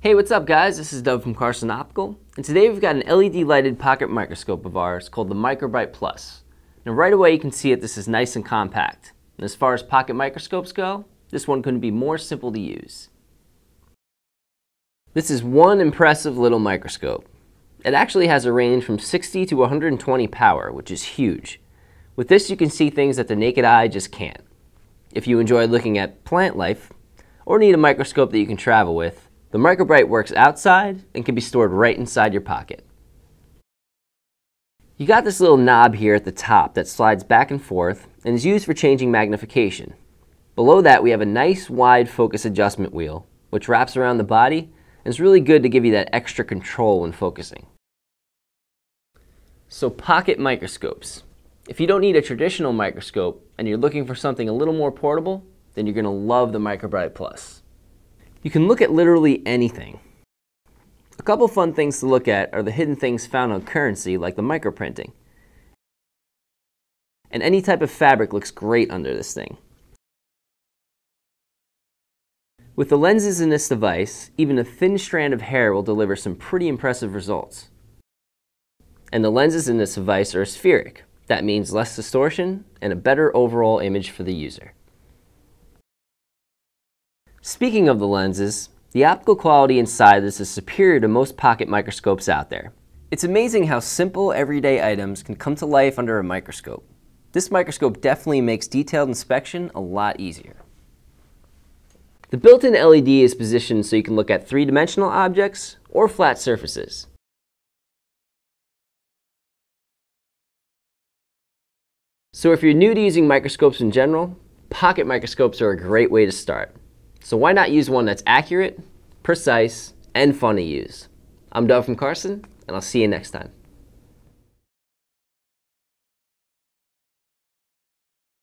Hey, what's up guys? This is Doug from Carson Optical, and today we've got an LED lighted pocket microscope of ours called the MicroBrite Plus. Now right away you can see it, this is nice and compact. And as far as pocket microscopes go, this one couldn't be more simple to use. This is one impressive little microscope. It actually has a range from 60 to 120 power, which is huge. With this you can see things that the naked eye just can't. If you enjoy looking at plant life, or need a microscope that you can travel with, the MicroBrite works outside and can be stored right inside your pocket. You got this little knob here at the top that slides back and forth and is used for changing magnification. Below that we have a nice wide focus adjustment wheel which wraps around the body and is really good to give you that extra control when focusing. So pocket microscopes. If you don't need a traditional microscope and you're looking for something a little more portable, then you're going to love the MicroBrite Plus. You can look at literally anything. A couple fun things to look at are the hidden things found on currency like the microprinting. And any type of fabric looks great under this thing. With the lenses in this device, even a thin strand of hair will deliver some pretty impressive results. And the lenses in this device are spheric, that means less distortion and a better overall image for the user. Speaking of the lenses, the optical quality inside this is superior to most pocket microscopes out there. It's amazing how simple everyday items can come to life under a microscope. This microscope definitely makes detailed inspection a lot easier. The built-in LED is positioned so you can look at three-dimensional objects or flat surfaces. So if you're new to using microscopes in general, pocket microscopes are a great way to start. So why not use one that's accurate, precise, and fun to use? I'm Doug from Carson, and I'll see you next time.